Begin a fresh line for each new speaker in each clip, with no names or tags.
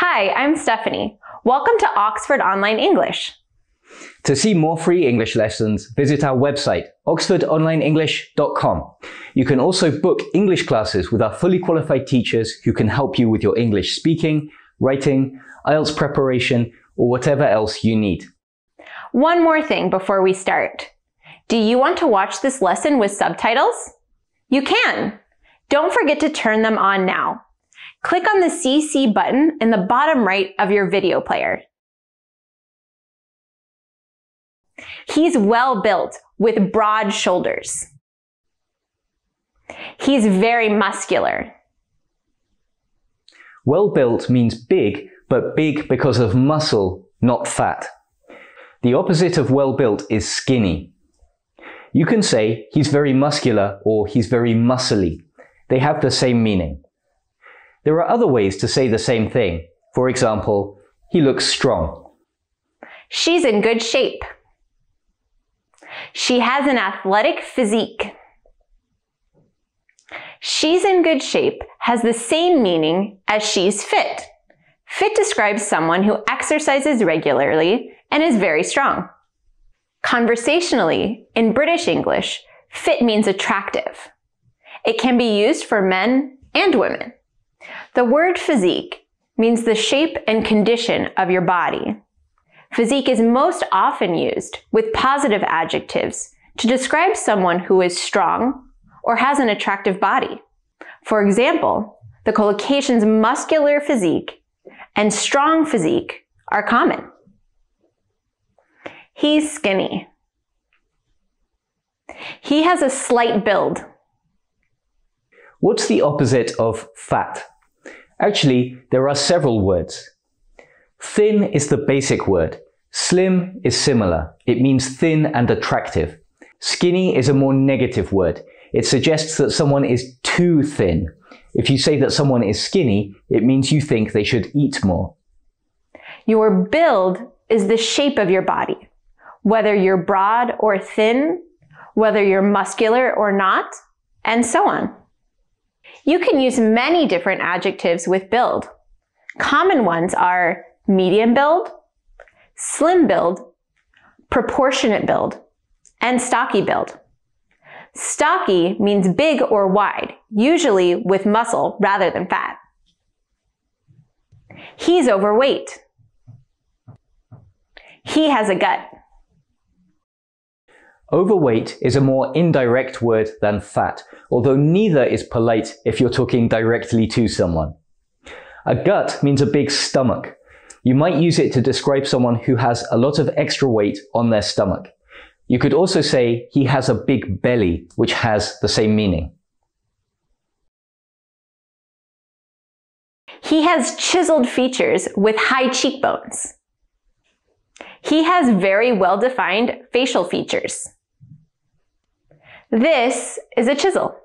Hi, I'm Stephanie. Welcome to Oxford Online English.
To see more free English lessons, visit our website, oxfordonlineenglish.com. You can also book English classes with our fully qualified teachers who can help you with your English speaking, writing, IELTS preparation, or whatever else you need.
One more thing before we start. Do you want to watch this lesson with subtitles? You can. Don't forget to turn them on now. Click on the CC button in the bottom right of your video player. He's well built with broad shoulders. He's very muscular.
Well built means big, but big because of muscle, not fat. The opposite of well built is skinny. You can say he's very muscular or he's very muscly. They have the same meaning. There are other ways to say the same thing. For example, he looks strong.
She's in good shape. She has an athletic physique. She's in good shape has the same meaning as she's fit. Fit describes someone who exercises regularly and is very strong. Conversationally, in British English, fit means attractive. It can be used for men and women. The word physique means the shape and condition of your body. Physique is most often used with positive adjectives to describe someone who is strong or has an attractive body. For example, the collocations muscular physique and strong physique are common. He's skinny. He has a slight build.
What's the opposite of fat? Actually, there are several words. Thin is the basic word. Slim is similar. It means thin and attractive. Skinny is a more negative word. It suggests that someone is too thin. If you say that someone is skinny, it means you think they should eat more.
Your build is the shape of your body. Whether you're broad or thin, whether you're muscular or not, and so on. You can use many different adjectives with build. Common ones are medium build, slim build, proportionate build, and stocky build. Stocky means big or wide, usually with muscle rather than fat. He's overweight. He has a gut.
Overweight is a more indirect word than fat, although neither is polite if you're talking directly to someone. A gut means a big stomach. You might use it to describe someone who has a lot of extra weight on their stomach. You could also say he has a big belly, which has the same meaning.
He has chiseled features with high cheekbones. He has very well-defined facial features. This is a chisel.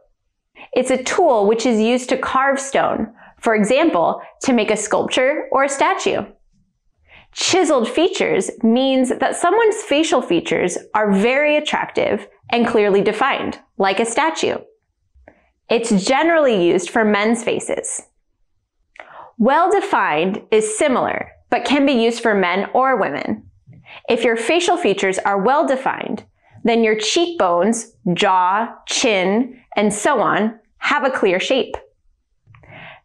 It's a tool which is used to carve stone, for example, to make a sculpture or a statue. Chiseled features means that someone's facial features are very attractive and clearly defined, like a statue. It's generally used for men's faces. Well-defined is similar, but can be used for men or women. If your facial features are well-defined, then your cheekbones, jaw, chin, and so on have a clear shape.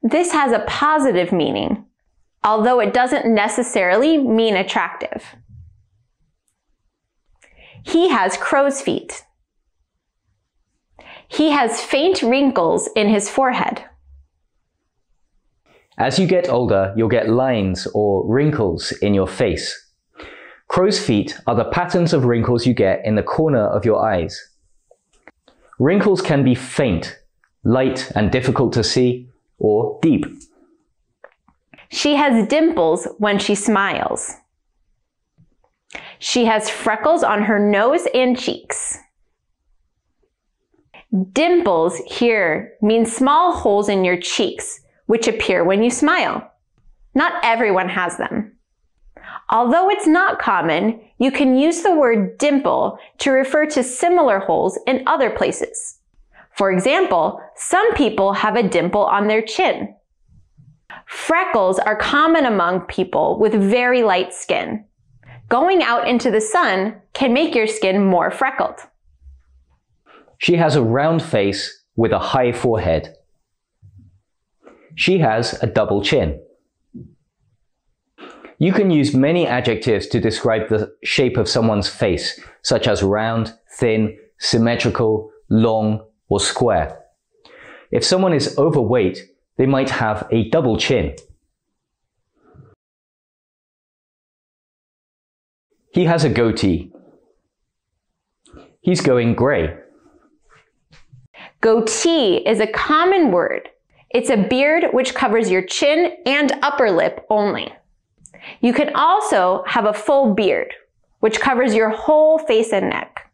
This has a positive meaning although it doesn't necessarily mean attractive. He has crow's feet. He has faint wrinkles in his forehead.
As you get older, you'll get lines or wrinkles in your face. Crow's feet are the patterns of wrinkles you get in the corner of your eyes. Wrinkles can be faint, light and difficult to see, or deep.
She has dimples when she smiles. She has freckles on her nose and cheeks. Dimples here mean small holes in your cheeks, which appear when you smile. Not everyone has them. Although it's not common, you can use the word dimple to refer to similar holes in other places. For example, some people have a dimple on their chin. Freckles are common among people with very light skin. Going out into the sun can make your skin more freckled.
She has a round face with a high forehead. She has a double chin. You can use many adjectives to describe the shape of someone's face, such as round, thin, symmetrical, long, or square. If someone is overweight, they might have a double chin. He has a goatee. He's going grey.
Goatee is a common word. It's a beard which covers your chin and upper lip only. You can also have a full beard, which covers your whole face and neck.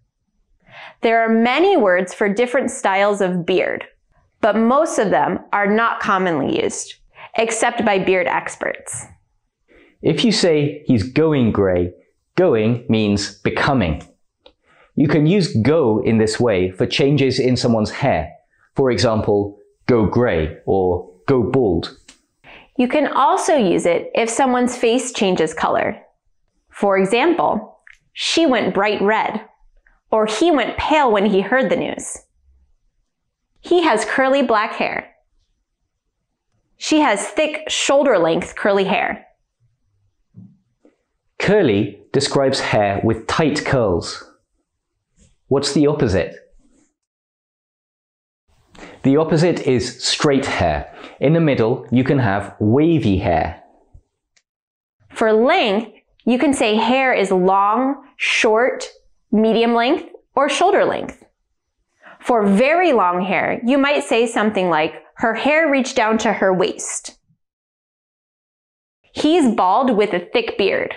There are many words for different styles of beard, but most of them are not commonly used, except by beard experts.
If you say he's going grey, going means becoming. You can use go in this way for changes in someone's hair. For example, go grey or go bald.
You can also use it if someone's face changes color. For example, she went bright red, or he went pale when he heard the news. He has curly black hair. She has thick shoulder length curly hair.
Curly describes hair with tight curls. What's the opposite? The opposite is straight hair. In the middle, you can have wavy hair.
For length, you can say hair is long, short, medium length, or shoulder length. For very long hair, you might say something like, her hair reached down to her waist. He's bald with a thick beard.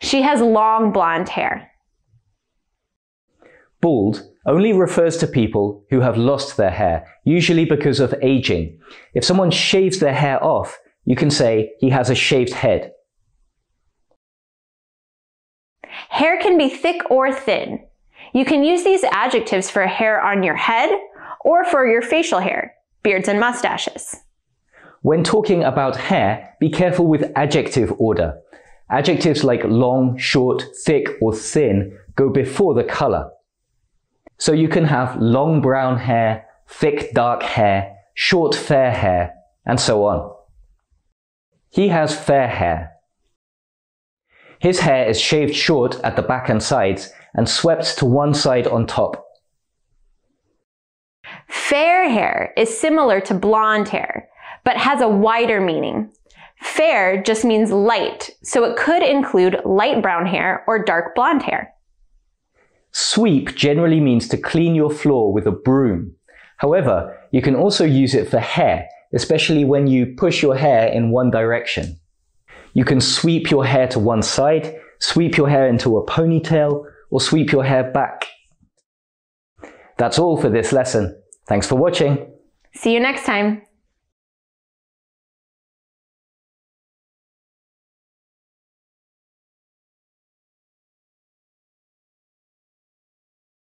She has long blonde hair.
Bald only refers to people who have lost their hair, usually because of aging. If someone shaves their hair off, you can say he has a shaved head.
Hair can be thick or thin. You can use these adjectives for hair on your head or for your facial hair, beards and mustaches.
When talking about hair, be careful with adjective order. Adjectives like long, short, thick, or thin go before the color. So you can have long brown hair, thick dark hair, short fair hair, and so on. He has fair hair. His hair is shaved short at the back and sides and swept to one side on top.
Fair hair is similar to blonde hair, but has a wider meaning. Fair just means light, so it could include light brown hair or dark blonde hair.
Sweep generally means to clean your floor with a broom. However, you can also use it for hair, especially when you push your hair in one direction. You can sweep your hair to one side, sweep your hair into a ponytail, or sweep your hair back. That's all for this lesson. Thanks for watching.
See you next time.